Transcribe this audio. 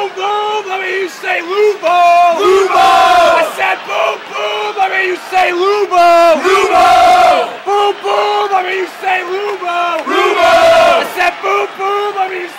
boom, boom, let me hear you say Lubo. Lubo! I said boom, boom, let me hear you say Lubo. Lubo! Boom, boom, let me hear you say Lubo. Lubo! I said boom, boom, let me hear you.